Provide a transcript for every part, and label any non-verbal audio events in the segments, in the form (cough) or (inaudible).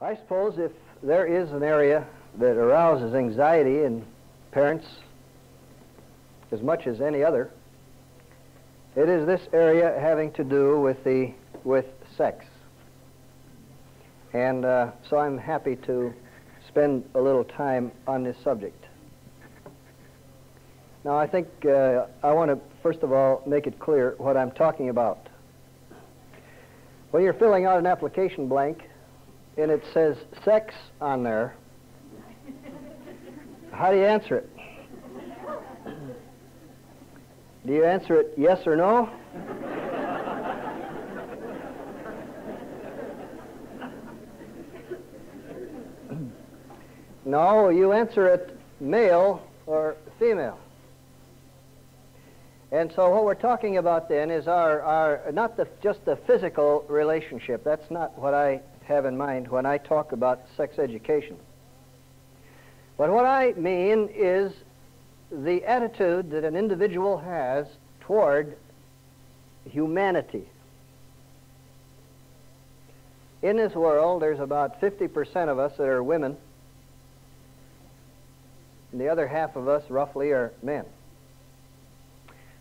I suppose if there is an area that arouses anxiety in parents as much as any other, it is this area having to do with the with sex. And uh, so I'm happy to spend a little time on this subject. Now, I think uh, I want to, first of all, make it clear what I'm talking about. When you're filling out an application blank and it says sex on there, how do you answer it? Do you answer it yes or no? no, you answer it male or female. And so what we're talking about then is our, our not the, just the physical relationship. That's not what I have in mind when I talk about sex education. But what I mean is the attitude that an individual has toward humanity. In this world, there's about 50% of us that are women, and the other half of us, roughly, are men.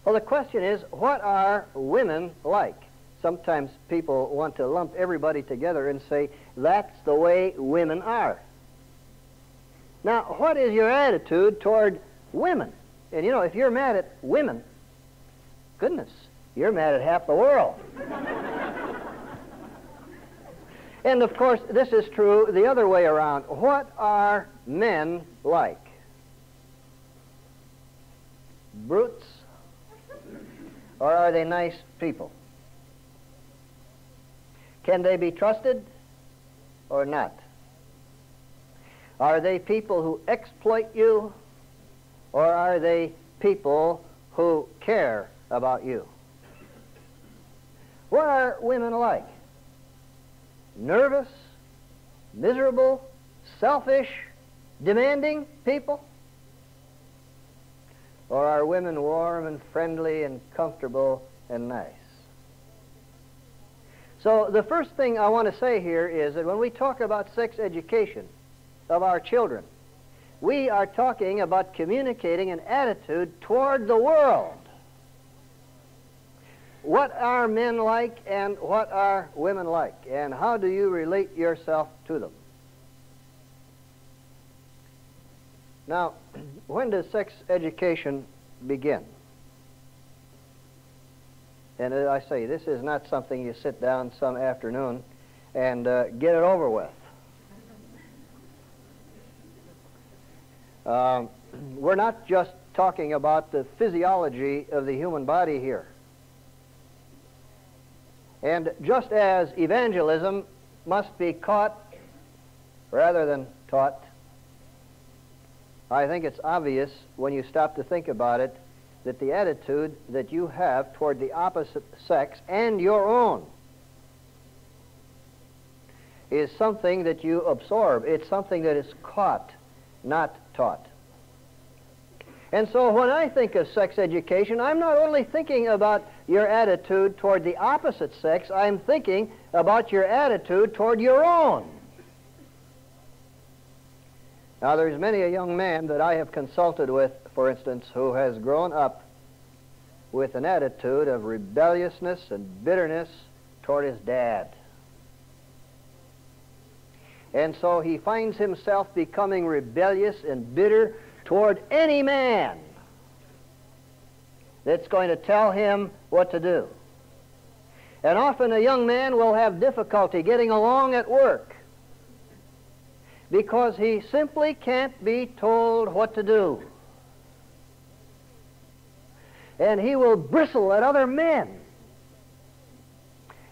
Well, the question is, what are women like? Sometimes people want to lump everybody together and say, that's the way women are. Now, what is your attitude toward women? And you know, if you're mad at women, goodness, you're mad at half the world. (laughs) and of course, this is true the other way around. What are men like? Brutes? Or are they nice people? Can they be trusted or not? Are they people who exploit you or are they people who care about you? What are women like? Nervous, miserable, selfish, demanding people? Or are women warm and friendly and comfortable and nice? So the first thing I want to say here is that when we talk about sex education of our children, we are talking about communicating an attitude toward the world. What are men like and what are women like? And how do you relate yourself to them? Now, (clears throat) when does sex education begin? And as I say, this is not something you sit down some afternoon and uh, get it over with. Um, we're not just talking about the physiology of the human body here. And just as evangelism must be caught rather than taught, I think it's obvious when you stop to think about it that the attitude that you have toward the opposite sex and your own is something that you absorb. It's something that is caught, not taught. And so when I think of sex education, I'm not only thinking about your attitude toward the opposite sex, I'm thinking about your attitude toward your own. Now, there's many a young man that I have consulted with, for instance, who has grown up with an attitude of rebelliousness and bitterness toward his dad. And so he finds himself becoming rebellious and bitter toward any man that's going to tell him what to do. And often a young man will have difficulty getting along at work because he simply can't be told what to do. And he will bristle at other men.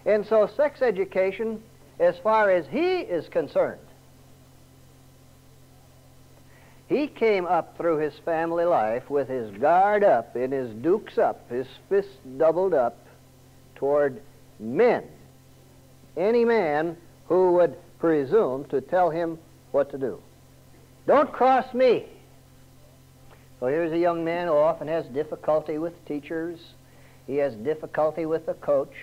And so sex education, as far as he is concerned, he came up through his family life with his guard up and his dukes up, his fists doubled up toward men. Any man who would presume to tell him what to do. Don't cross me. So here's a young man who often has difficulty with teachers. He has difficulty with the coach,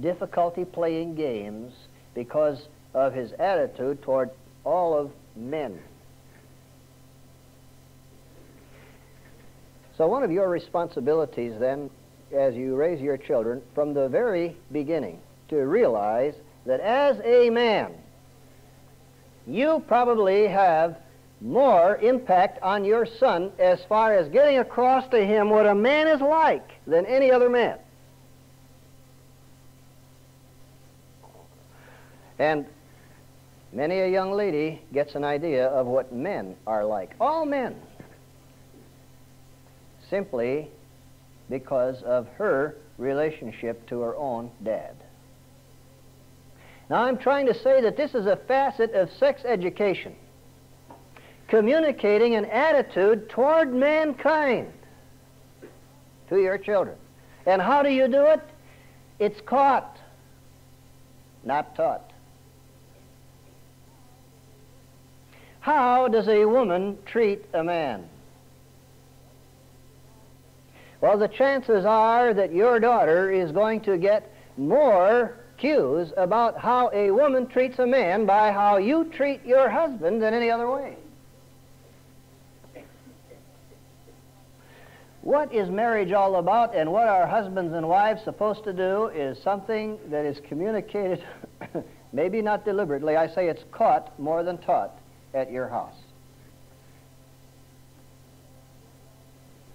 difficulty playing games because of his attitude toward all of men. So one of your responsibilities then, as you raise your children, from the very beginning, to realize that as a man, you probably have more impact on your son as far as getting across to him what a man is like than any other man. And many a young lady gets an idea of what men are like. All men. Simply because of her relationship to her own dad. Now, I'm trying to say that this is a facet of sex education, communicating an attitude toward mankind to your children. And how do you do it? It's caught, not taught. How does a woman treat a man? Well, the chances are that your daughter is going to get more cues about how a woman treats a man by how you treat your husband than any other way. What is marriage all about and what are husbands and wives supposed to do is something that is communicated, (coughs) maybe not deliberately, I say it's caught more than taught at your house.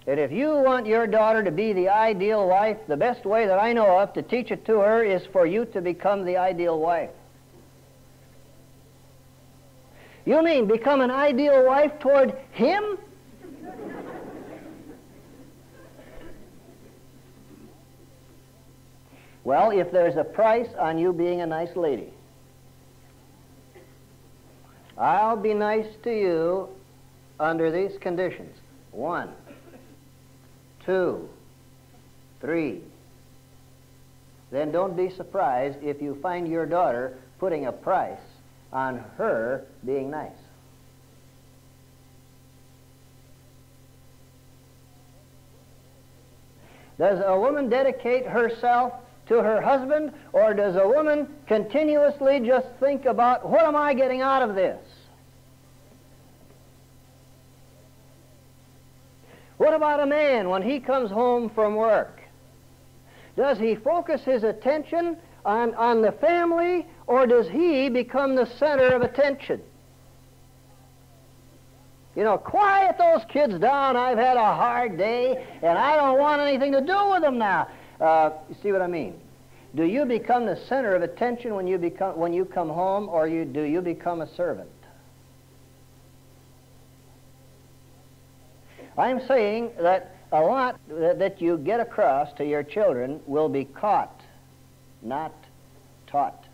that if you want your daughter to be the ideal wife, the best way that I know of to teach it to her is for you to become the ideal wife. You mean become an ideal wife toward him? Well, if there's a price on you being a nice lady, I'll be nice to you under these conditions. One, two, three. Then don't be surprised if you find your daughter putting a price on her being nice. Does a woman dedicate herself to her husband, or does a woman continuously just think about, what am I getting out of this? What about a man when he comes home from work? Does he focus his attention on, on the family or does he become the center of attention? You know, quiet those kids down. I've had a hard day and I don't want anything to do with them now. Uh, you see what I mean? Do you become the center of attention when you, become, when you come home or you, do you become a servant? I'm saying that a lot that you get across to your children will be caught, not taught.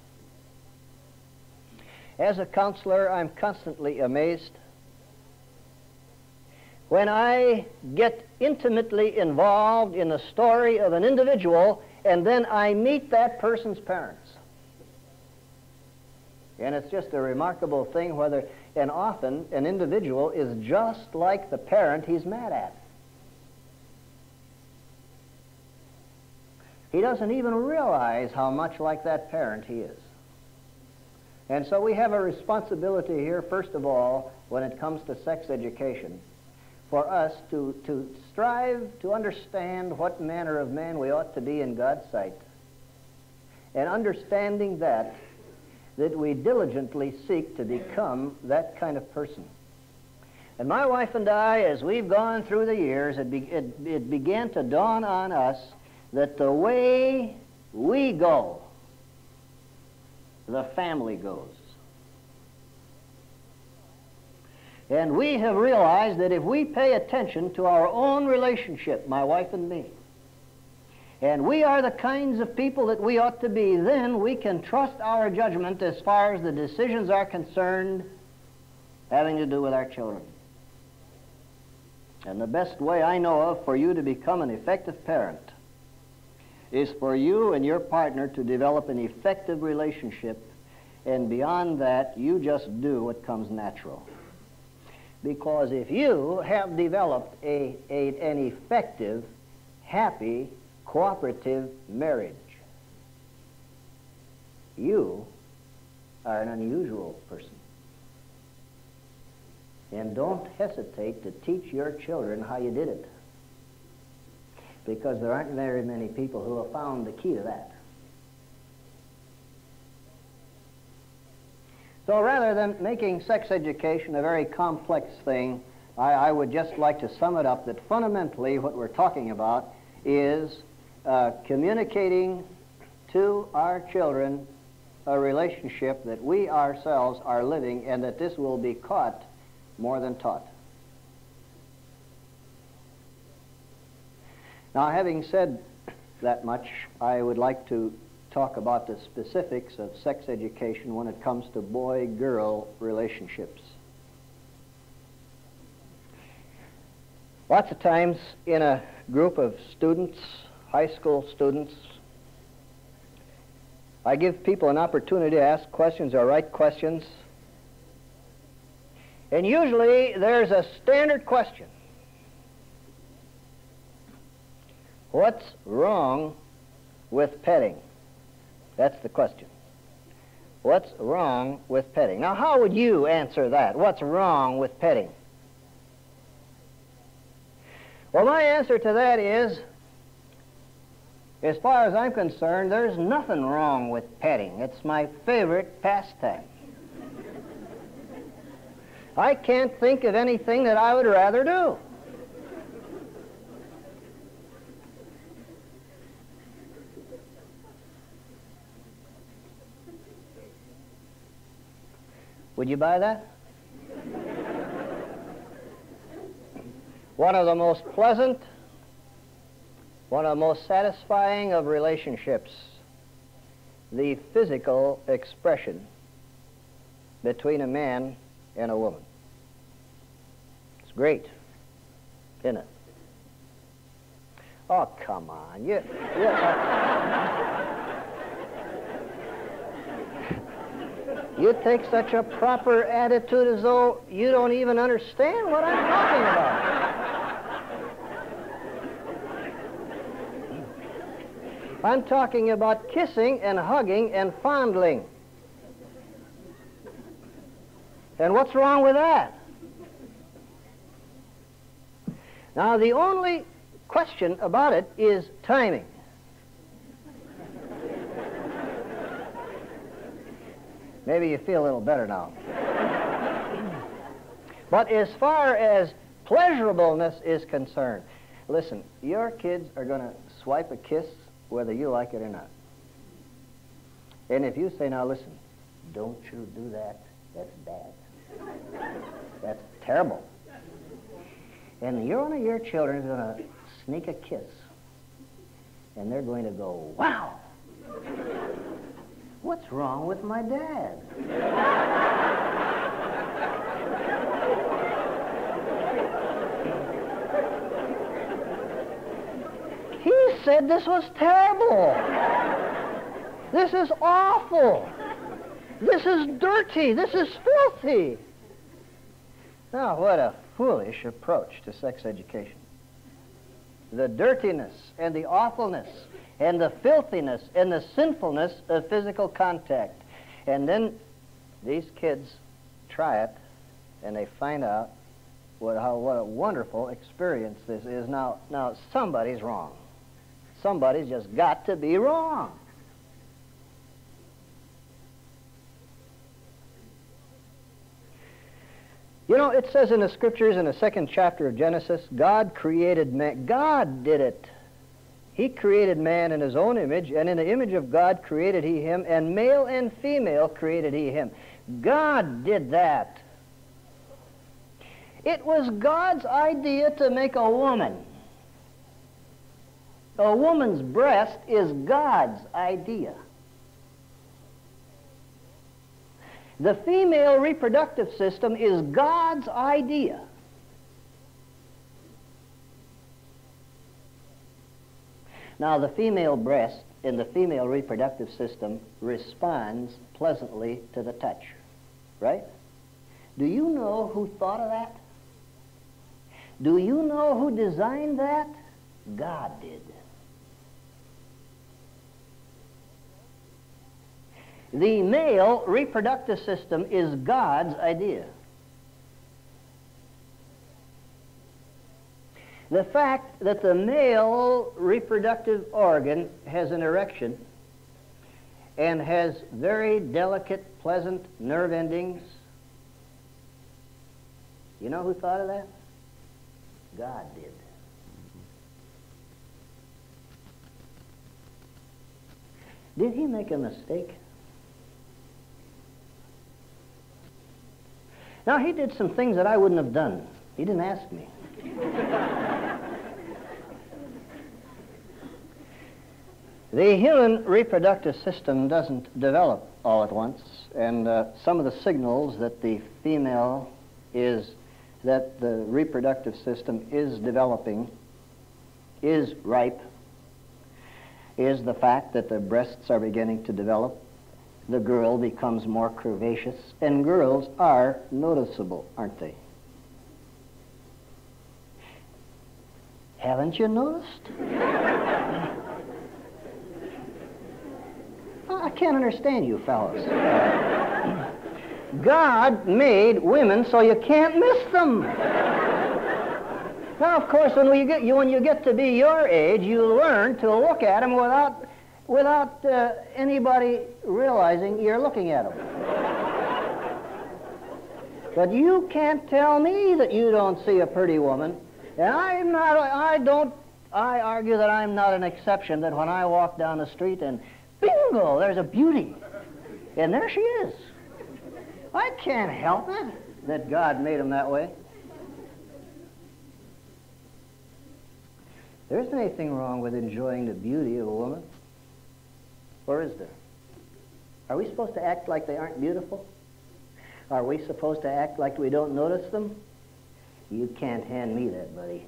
As a counselor, I'm constantly amazed when I get intimately involved in the story of an individual and then I meet that person's parents. And it's just a remarkable thing whether and often an individual is just like the parent he's mad at. He doesn't even realize how much like that parent he is. And so we have a responsibility here, first of all, when it comes to sex education, for us to, to strive to understand what manner of man we ought to be in God's sight. And understanding that, that we diligently seek to become that kind of person. And my wife and I, as we've gone through the years, it, be, it, it began to dawn on us that the way we go, the family goes. And we have realized that if we pay attention to our own relationship, my wife and me, and we are the kinds of people that we ought to be, then we can trust our judgment as far as the decisions are concerned having to do with our children. And the best way I know of for you to become an effective parent is for you and your partner to develop an effective relationship, and beyond that, you just do what comes natural. Because if you have developed a, a, an effective, happy cooperative marriage. You are an unusual person. And don't hesitate to teach your children how you did it. Because there aren't very many people who have found the key to that. So rather than making sex education a very complex thing, I, I would just like to sum it up that fundamentally what we're talking about is uh, communicating to our children a relationship that we ourselves are living and that this will be caught more than taught. Now, having said that much, I would like to talk about the specifics of sex education when it comes to boy-girl relationships. Lots of times in a group of students, high school students, I give people an opportunity to ask questions or write questions. And usually there's a standard question. What's wrong with petting? That's the question. What's wrong with petting? Now, how would you answer that? What's wrong with petting? Well, my answer to that is, as far as I'm concerned, there's nothing wrong with petting. It's my favorite pastime. I can't think of anything that I would rather do. Would you buy that? one of the most pleasant, one of the most satisfying of relationships, the physical expression between a man and a woman. It's great, isn't it? Oh, come on. You, you, You take such a proper attitude as though you don't even understand what I'm talking about. I'm talking about kissing and hugging and fondling. And what's wrong with that? Now, the only question about it is timing. Maybe you feel a little better now. but as far as pleasurableness is concerned, listen, your kids are going to swipe a kiss whether you like it or not. And if you say, now listen, don't you do that, that's bad. That's terrible. And you're one of your children is going to sneak a kiss. And they're going to go, wow. What's wrong with my dad? he said this was terrible. This is awful. This is dirty. This is filthy. Now, what a foolish approach to sex education. The dirtiness and the awfulness and the filthiness and the sinfulness of physical contact. And then these kids try it and they find out what, how, what a wonderful experience this is. Now, now, somebody's wrong. Somebody's just got to be wrong. You know, it says in the scriptures in the second chapter of Genesis, God created man. God did it. He created man in his own image, and in the image of God created he him, and male and female created he him. God did that. It was God's idea to make a woman. A woman's breast is God's idea. The female reproductive system is God's idea. Now, the female breast in the female reproductive system responds pleasantly to the touch, right? Do you know who thought of that? Do you know who designed that? God did. The male reproductive system is God's idea. The fact that the male reproductive organ has an erection and has very delicate, pleasant nerve endings. You know who thought of that? God did. Did he make a mistake? Now, he did some things that I wouldn't have done. He didn't ask me. the human reproductive system doesn't develop all at once, and uh, some of the signals that the female is, that the reproductive system is developing, is ripe, is the fact that the breasts are beginning to develop, the girl becomes more curvaceous, and girls are noticeable, aren't they? Haven't you noticed? (laughs) I can't understand you fellows. God made women so you can't miss them. Now, of course, when you get you when you get to be your age, you learn to look at them without without uh, anybody realizing you're looking at them. but you can't tell me that you don't see a pretty woman and I'm not, I don't, I argue that I'm not an exception, that when I walk down the street and bingo, there's a beauty. And there she is. I can't help it that God made them that way. There isn't anything wrong with enjoying the beauty of a woman. Or is there? Are we supposed to act like they aren't beautiful? Are we supposed to act like we don't notice them? You can't hand me that, buddy.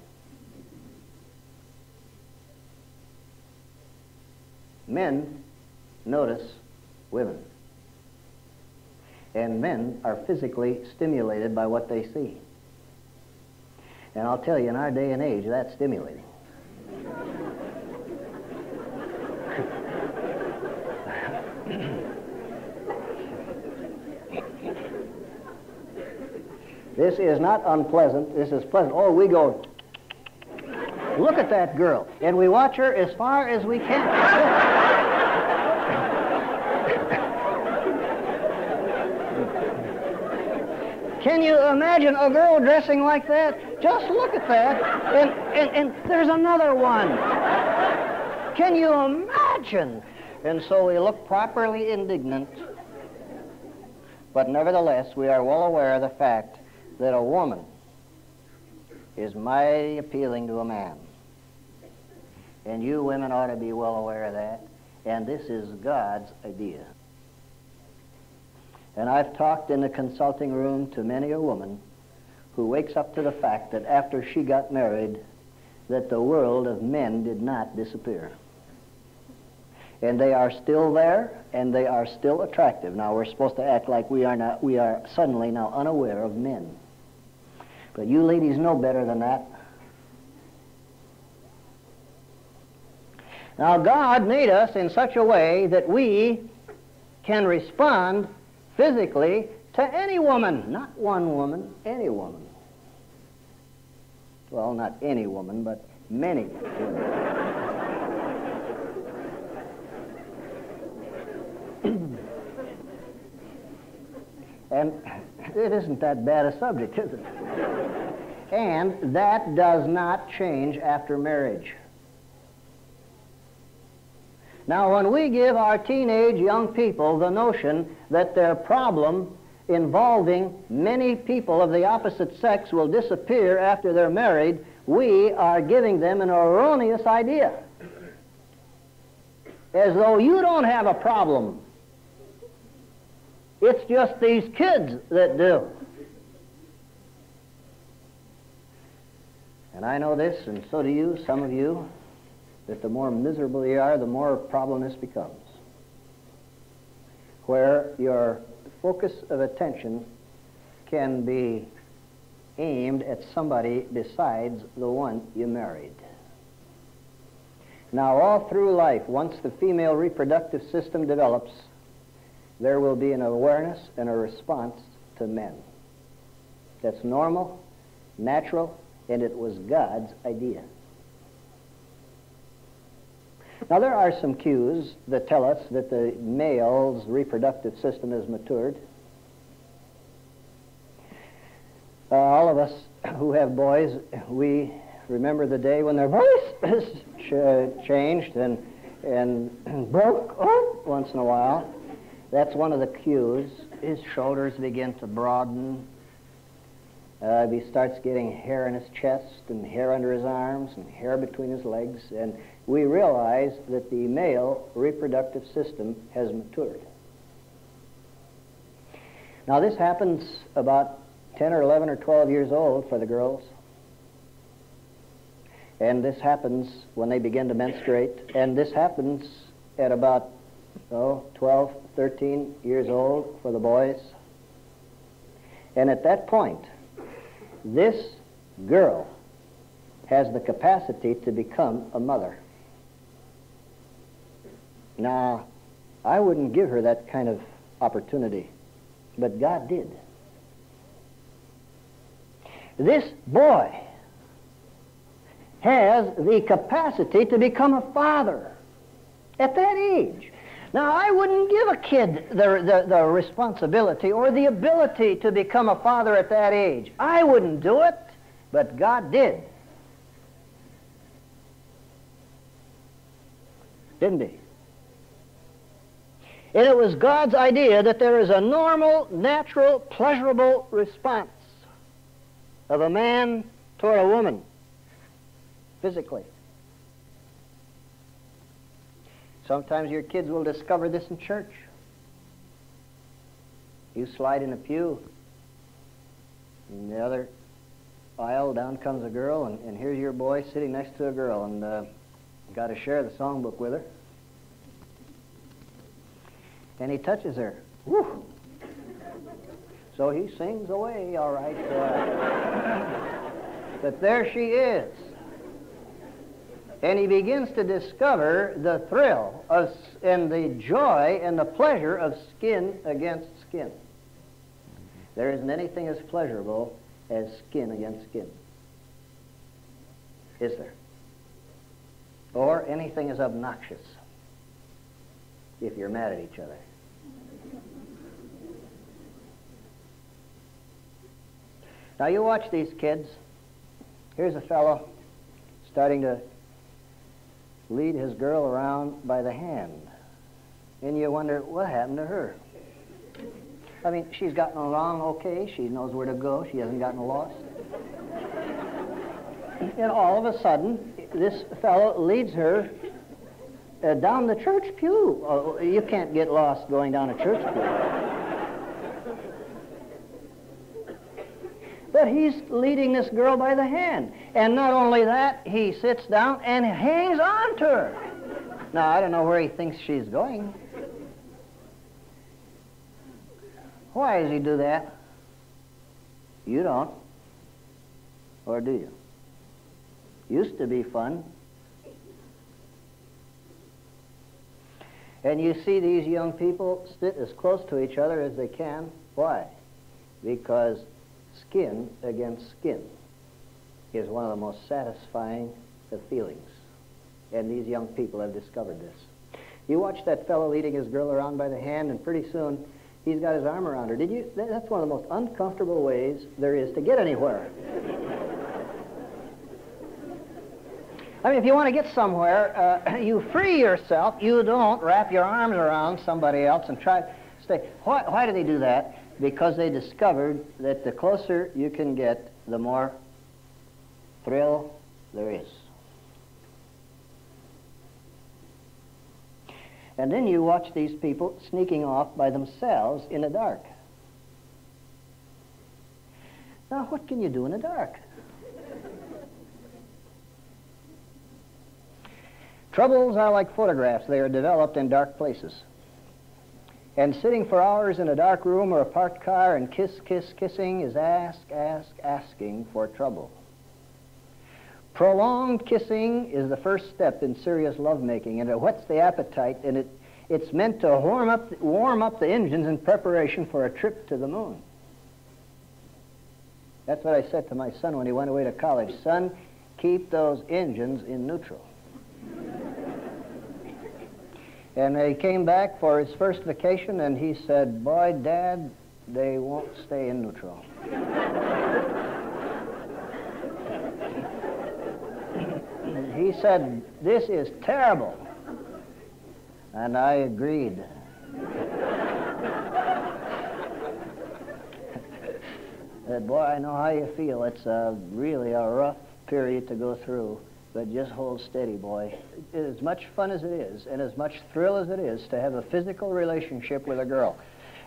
Men notice women. And men are physically stimulated by what they see. And I'll tell you, in our day and age, that's stimulating. This is not unpleasant. This is pleasant. Oh, we go, look at that girl. And we watch her as far as we can. Can you imagine a girl dressing like that? Just look at that. And, and, and there's another one. Can you imagine? And so we look properly indignant. But nevertheless, we are well aware of the fact that a woman is mighty appealing to a man. And you women ought to be well aware of that. And this is God's idea. And I've talked in the consulting room to many a woman who wakes up to the fact that after she got married, that the world of men did not disappear. And they are still there, and they are still attractive. Now, we're supposed to act like we are, not, we are suddenly now unaware of men. But you ladies know better than that. Now, God made us in such a way that we can respond physically to any woman, not one woman, any woman. Well, not any woman, but many women. (coughs) and it isn't that bad a subject, is it? And that does not change after marriage. Now, when we give our teenage young people the notion that their problem involving many people of the opposite sex will disappear after they're married, we are giving them an erroneous idea. As though you don't have a problem. It's just these kids that do. And I know this, and so do you, some of you, that the more miserable you are, the more problem this becomes. Where your focus of attention can be aimed at somebody besides the one you married. Now, all through life, once the female reproductive system develops, there will be an awareness and a response to men. That's normal, natural, and it was God's idea. Now, there are some cues that tell us that the male's reproductive system has matured. Uh, all of us who have boys, we remember the day when their voice (laughs) ch- changed and, and (clears throat) broke once in a while. That's one of the cues. His shoulders begin to broaden. Uh, he starts getting hair in his chest and hair under his arms and hair between his legs. And we realize that the male reproductive system has matured. Now, this happens about 10 or 11 or 12 years old for the girls. And this happens when they begin to menstruate. And this happens at about oh, 12, 13 years old for the boys. And at that point, this girl has the capacity to become a mother. Now, I wouldn't give her that kind of opportunity, but God did. This boy has the capacity to become a father at that age. Now, I wouldn't give a kid the, the, the, responsibility or the ability to become a father at that age. I wouldn't do it, but God did. Didn't He? And it was God's idea that there is a normal, natural, pleasurable response of a man toward a woman physically. Sometimes your kids will discover this in church. You slide in a pew, in the other aisle, down comes a girl, and, and here's your boy sitting next to a girl, and uh, got to share the songbook with her. And he touches her. Whew. So he sings away, all right. Uh, but there she is. And he begins to discover the thrill of, and the joy and the pleasure of skin against skin. There isn't anything as pleasurable as skin against skin. Is there? Or anything as obnoxious if you're mad at each other. Now you watch these kids. Here's a fellow starting to lead his girl around by the hand. And you wonder, what happened to her? I mean, she's gotten along okay. She knows where to go. She hasn't gotten lost. and all of a sudden, this fellow leads her uh, down the church pew. Oh, you can't get lost going down a church pew. But he's leading this girl by the hand. And not only that, he sits down and hangs on to her. Now, I don't know where he thinks she's going. Why does he do that? You don't. Or do you? Used to be fun. And you see these young people sit as close to each other as they can. Why? Because skin against skin is one of the most satisfying of feelings. And these young people have discovered this. You watch that fellow leading his girl around by the hand, and pretty soon he's got his arm around her. Did you? That's one of the most uncomfortable ways there is to get anywhere. (laughs) I mean, if you want to get somewhere, uh, (clears throat) you free yourself. You don't wrap your arms around somebody else and try to stay. Why, why do they do that? Because they discovered that the closer you can get, the more thrill there is. And then you watch these people sneaking off by themselves in the dark. Now, what can you do in the dark? Troubles are like photographs. They are developed in dark places. And sitting for hours in a dark room or a parked car and kiss, kiss, kissing is ask, ask, asking for trouble. Prolonged kissing is the first step in serious lovemaking, and it whets the appetite, and it, It's meant to warm up, warm up the engines in preparation for a trip to the moon. That's what I said to my son when he went away to college. Son, keep those engines in neutral. And he came back for his first vacation and he said, Boy, Dad, they won't stay in neutral. he said, This is terrible. And I agreed. (laughs) that, boy, I know how you feel. It's a, really a rough period to go through, but just hold steady, boy. As much fun as it is, and as much thrill as it is to have a physical relationship with a girl.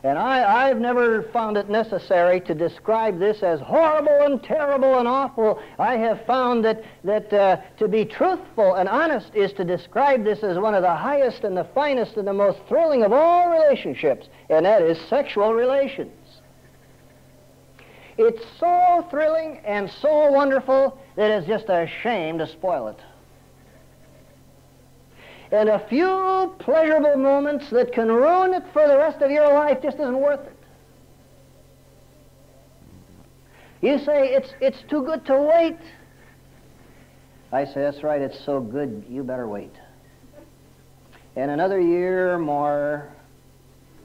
And I, I've never found it necessary to describe this as horrible and terrible and awful. I have found that, that uh, to be truthful and honest is to describe this as one of the highest and the finest and the most thrilling of all relationships, and that is sexual relations. It's so thrilling and so wonderful that it's just a shame to spoil it and a few pleasurable moments that can ruin it for the rest of your life just isn't worth it. You say it's, it's too good to wait. I say, that's right, it's so good, you better wait. And another year more,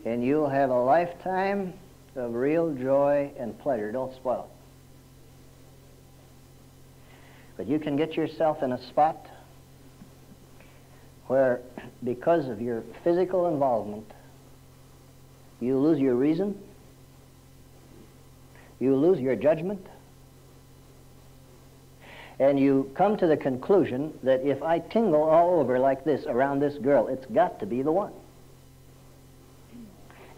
and you'll have a lifetime of real joy and pleasure. Don't spoil it. But you can get yourself in a spot where because of your physical involvement, you lose your reason, you lose your judgment, and you come to the conclusion that if I tingle all over like this around this girl, it's got to be the one.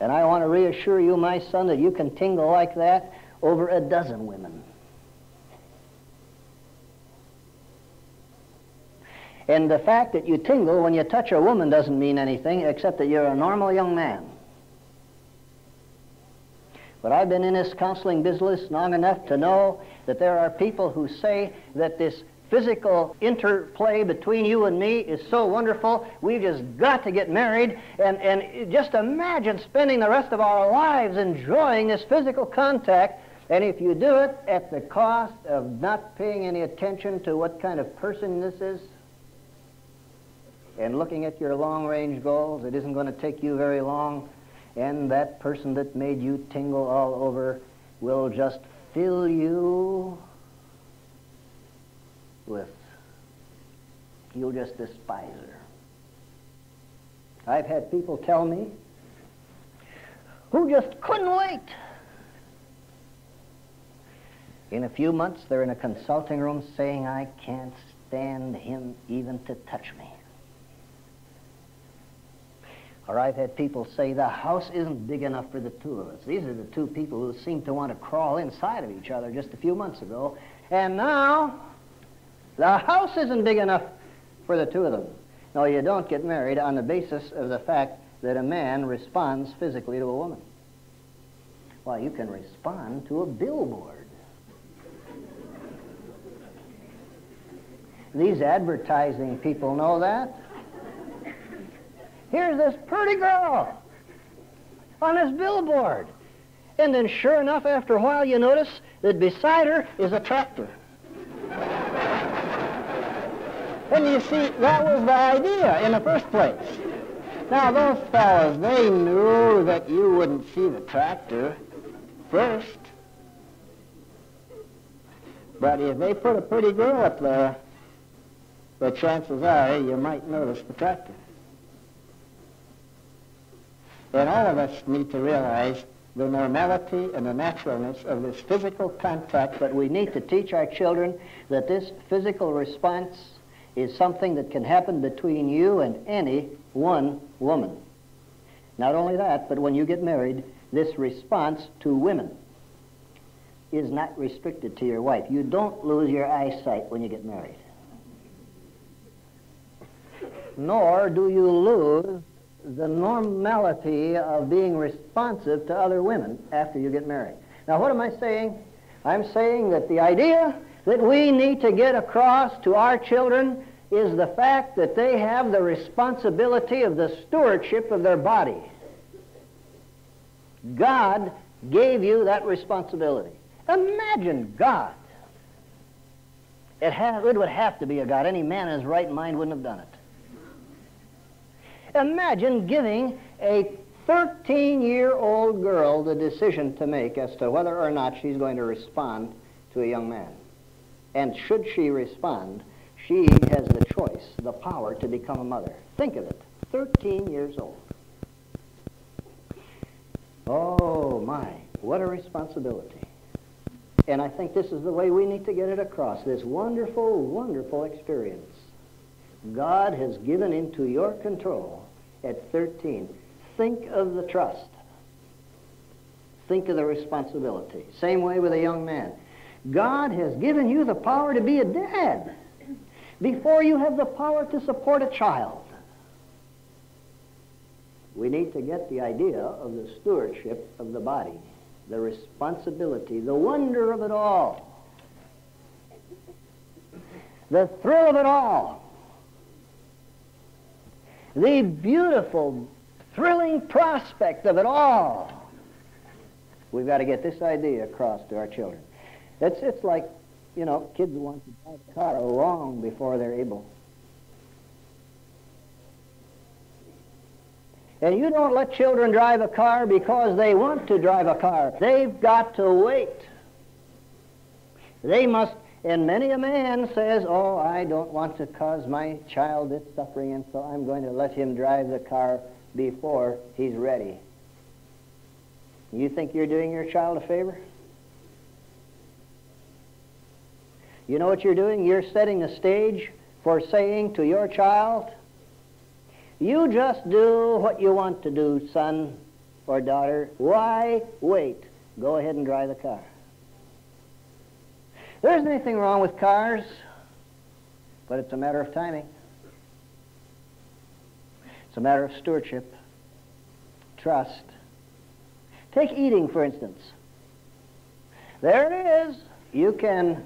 And I want to reassure you, my son, that you can tingle like that over a dozen women. And the fact that you tingle when you touch a woman doesn't mean anything except that you're a normal young man. But I've been in this counseling business long enough to know that there are people who say that this physical interplay between you and me is so wonderful, we've just got to get married. And, and just imagine spending the rest of our lives enjoying this physical contact. And if you do it at the cost of not paying any attention to what kind of person this is, and looking at your long-range goals, it isn't going to take you very long, and that person that made you tingle all over will just fill you with, you'll just despise her. I've had people tell me who just couldn't wait. In a few months, they're in a consulting room saying, I can't stand him even to touch me. Or I've had people say the house isn't big enough for the two of us. These are the two people who seemed to want to crawl inside of each other just a few months ago. And now, the house isn't big enough for the two of them. No, you don't get married on the basis of the fact that a man responds physically to a woman. Well, you can respond to a billboard. These advertising people know that. Here's this pretty girl on this billboard. And then sure enough, after a while, you notice that beside her is a tractor. And you see, that was the idea in the first place. Now, those fellows, they knew that you wouldn't see the tractor first. But if they put a pretty girl up there, the chances are you might notice the tractor. And all of us need to realize the normality and the naturalness of this physical contact, but we need to teach our children that this physical response is something that can happen between you and any one woman. Not only that, but when you get married, this response to women is not restricted to your wife. You don't lose your eyesight when you get married. Nor do you lose the normality of being responsive to other women after you get married. Now, what am I saying? I'm saying that the idea that we need to get across to our children is the fact that they have the responsibility of the stewardship of their body. God gave you that responsibility. Imagine God. It, ha- it would have to be a God. Any man in his right mind wouldn't have done it. Imagine giving a 13 year old girl the decision to make as to whether or not she's going to respond to a young man. And should she respond, she has the choice, the power to become a mother. Think of it 13 years old. Oh, my, what a responsibility. And I think this is the way we need to get it across this wonderful, wonderful experience. God has given into your control at 13. Think of the trust. Think of the responsibility. Same way with a young man. God has given you the power to be a dad before you have the power to support a child. We need to get the idea of the stewardship of the body, the responsibility, the wonder of it all, the thrill of it all, the beautiful, thrilling prospect of it all. We've got to get this idea across to our children. It's, it's like, you know, kids want to drive a car long before they're able. And you don't let children drive a car because they want to drive a car. They've got to wait. They must, and many a man says, oh, I don't want to cause my child this suffering, and so I'm going to let him drive the car before he's ready. You think you're doing your child a favor? You know what you're doing? You're setting the stage for saying to your child, you just do what you want to do, son or daughter. Why wait? Go ahead and drive the car. There isn't anything wrong with cars, but it's a matter of timing. It's a matter of stewardship, trust. Take eating, for instance. There it is. You can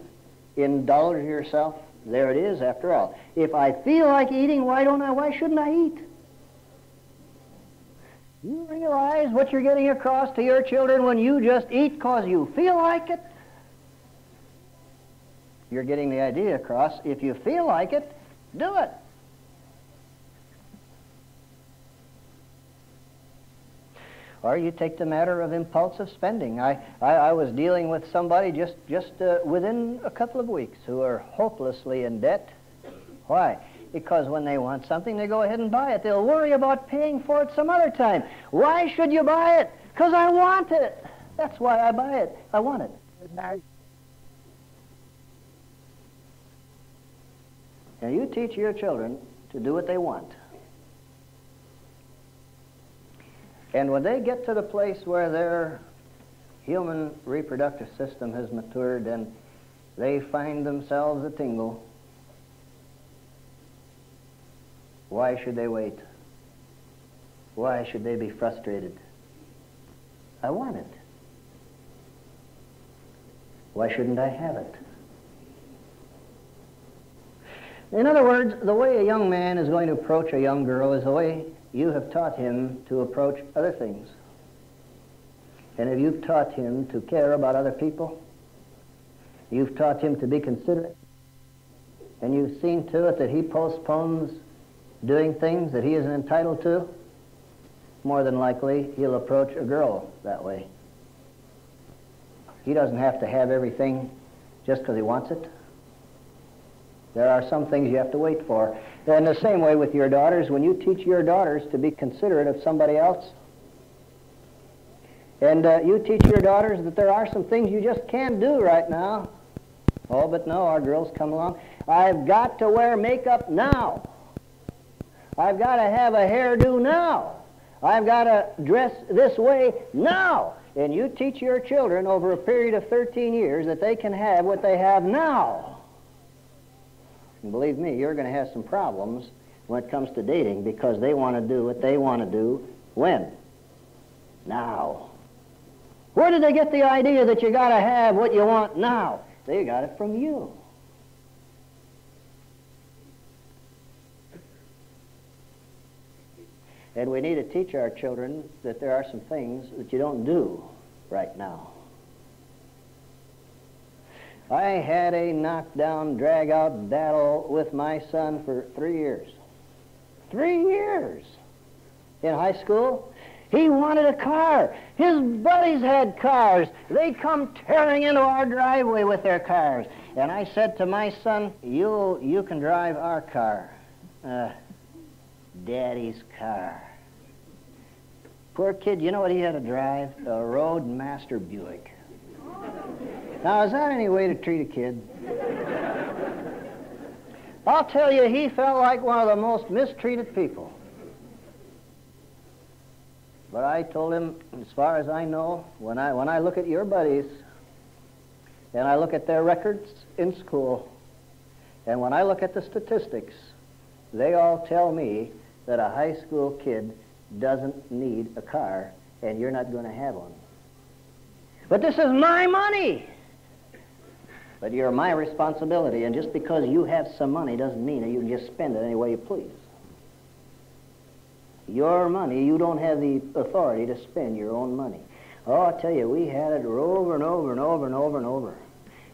indulge yourself. There it is, after all. If I feel like eating, why don't I? Why shouldn't I eat? You realize what you're getting across to your children when you just eat because you feel like it? You're getting the idea across. If you feel like it, do it. Or you take the matter of impulsive spending. I, I, I was dealing with somebody just, just uh, within a couple of weeks who are hopelessly in debt. Why? Because when they want something, they go ahead and buy it. They'll worry about paying for it some other time. Why should you buy it? Because I want it. That's why I buy it. I want it. Now you teach your children to do what they want. And when they get to the place where their human reproductive system has matured and they find themselves a tingle, why should they wait? Why should they be frustrated? I want it. Why shouldn't I have it? In other words, the way a young man is going to approach a young girl is the way you have taught him to approach other things. And if you've taught him to care about other people, you've taught him to be considerate, and you've seen to it that he postpones doing things that he isn't entitled to, more than likely he'll approach a girl that way. He doesn't have to have everything just because he wants it. There are some things you have to wait for. In the same way with your daughters, when you teach your daughters to be considerate of somebody else, and uh, you teach your daughters that there are some things you just can't do right now. Oh, but no, our girls come along. I've got to wear makeup now. I've got to have a hairdo now. I've got to dress this way now. And you teach your children over a period of 13 years that they can have what they have now. And believe me, you're going to have some problems when it comes to dating because they want to do what they want to do when? Now. Where did they get the idea that you got to have what you want now? They got it from you. And we need to teach our children that there are some things that you don't do right now. I had a knockdown, drag-out battle with my son for three years. Three years. In high school, he wanted a car. His buddies had cars. They come tearing into our driveway with their cars. And I said to my son, you, you can drive our car. Uh, Daddy's car. Poor kid, you know what he had to drive? A Roadmaster Buick. Now, is that any way to treat a kid? I'll tell you, he felt like one of the most mistreated people. But I told him, as far as I know, when I, when I look at your buddies, and I look at their records in school, and when I look at the statistics, they all tell me that a high school kid doesn't need a car, and you're not going to have one. But this is my money. But you're my responsibility, and just because you have some money doesn't mean that you can just spend it any way you please. Your money, you don't have the authority to spend your own money. Oh, I tell you, we had it over and over and over and over and over.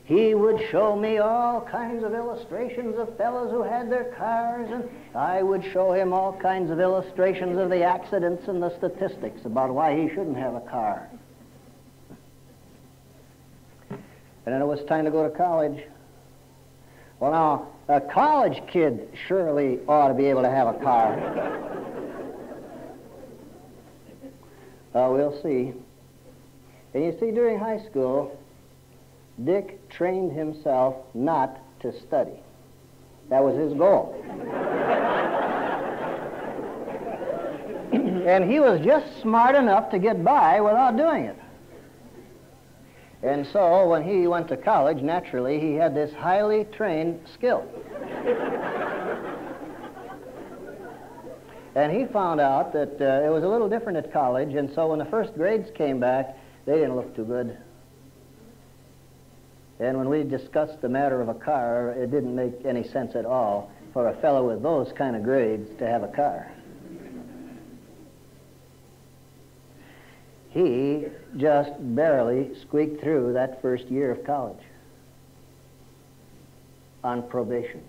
He would show me all kinds of illustrations of fellows who had their cars, and I would show him all kinds of illustrations of the accidents and the statistics about why he shouldn't have a car. And then it was time to go to college. Well, now, a college kid surely ought to be able to have a car. (laughs) uh, we'll see. And you see, during high school, Dick trained himself not to study. That was his goal. (laughs) and he was just smart enough to get by without doing it. And so when he went to college, naturally, he had this highly trained skill. and he found out that uh, it was a little different at college, and so when the first grades came back, they didn't look too good. And when we discussed the matter of a car, it didn't make any sense at all for a fellow with those kind of grades to have a car. He just barely squeaked through that first year of college on probation.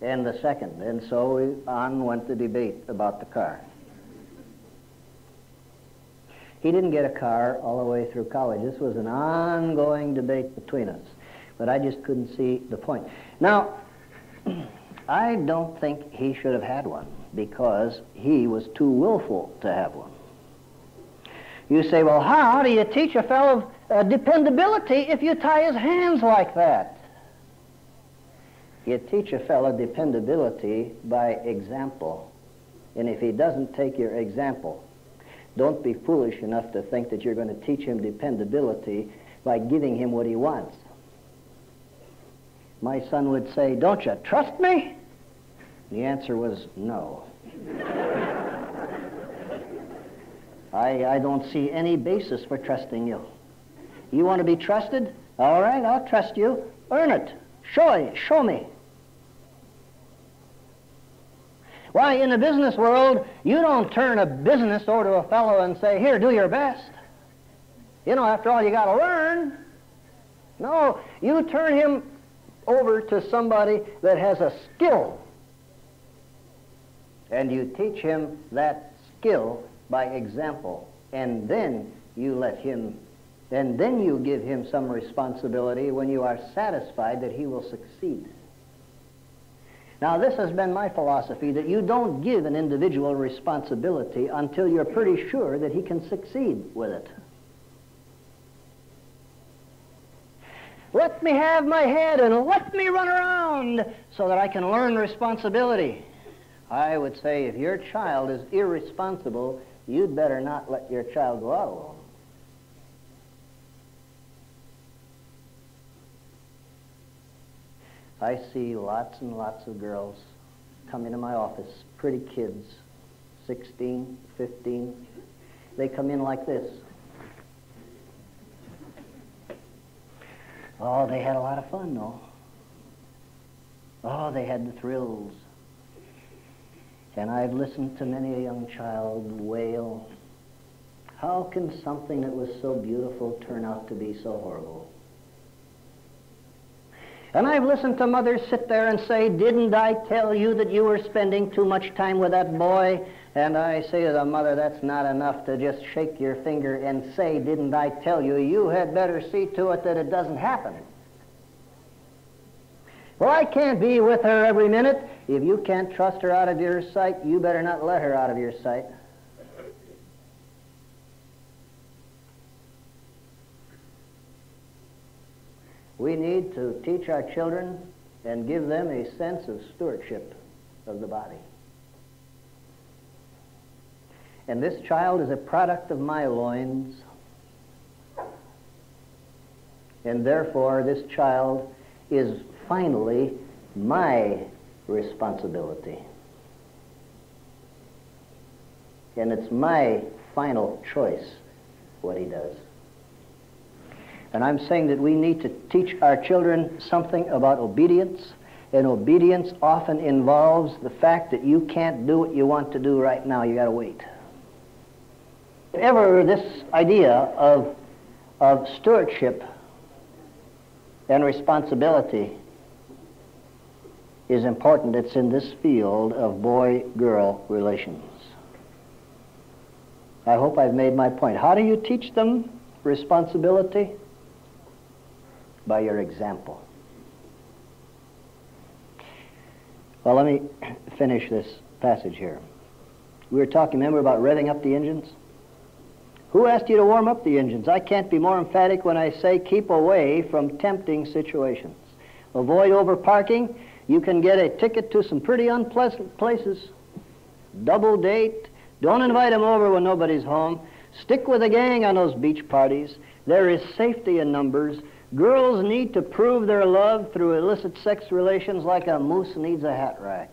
And the second. And so on went the debate about the car. He didn't get a car all the way through college. This was an ongoing debate between us. But I just couldn't see the point. Now, (clears throat) I don't think he should have had one because he was too willful to have one. You say, well, how do you teach a fellow uh, dependability if you tie his hands like that? You teach a fellow dependability by example. And if he doesn't take your example, don't be foolish enough to think that you're going to teach him dependability by giving him what he wants. My son would say, Don't you trust me? The answer was no. I, I don't see any basis for trusting you. You want to be trusted? All right, I'll trust you. Earn it. Show it. Show me. Why, in the business world, you don't turn a business over to a fellow and say, here, do your best. You know, after all, you got to learn. No, you turn him over to somebody that has a skill. And you teach him that skill by example. And then you let him, and then you give him some responsibility when you are satisfied that he will succeed. Now, this has been my philosophy that you don't give an individual responsibility until you're pretty sure that he can succeed with it. Let me have my head and let me run around so that I can learn responsibility. I would say if your child is irresponsible, you'd better not let your child go out alone. I see lots and lots of girls come into my office, pretty kids, 16, 15. They come in like this. Oh, they had a lot of fun, though. Oh, they had the thrills. And I've listened to many a young child wail, how can something that was so beautiful turn out to be so horrible? And I've listened to mothers sit there and say, Didn't I tell you that you were spending too much time with that boy? And I say to the mother, That's not enough to just shake your finger and say, Didn't I tell you? You had better see to it that it doesn't happen. Well, I can't be with her every minute. If you can't trust her out of your sight, you better not let her out of your sight. We need to teach our children and give them a sense of stewardship of the body. And this child is a product of my loins. And therefore, this child is finally my responsibility. And it's my final choice what he does. And I'm saying that we need to teach our children something about obedience. And obedience often involves the fact that you can't do what you want to do right now. You got to wait. If ever this idea of, of stewardship and responsibility is important, it's in this field of boy-girl relations. I hope I've made my point. How do you teach them responsibility? by your example. Well, let me (clears throat) finish this passage here. We were talking, remember, about revving up the engines? Who asked you to warm up the engines? I can't be more emphatic when I say keep away from tempting situations. Avoid overparking. You can get a ticket to some pretty unpleasant places. Double date. Don't invite them over when nobody's home. Stick with the gang on those beach parties. There is safety in numbers. Girls need to prove their love through illicit sex relations like a moose needs a hat rack.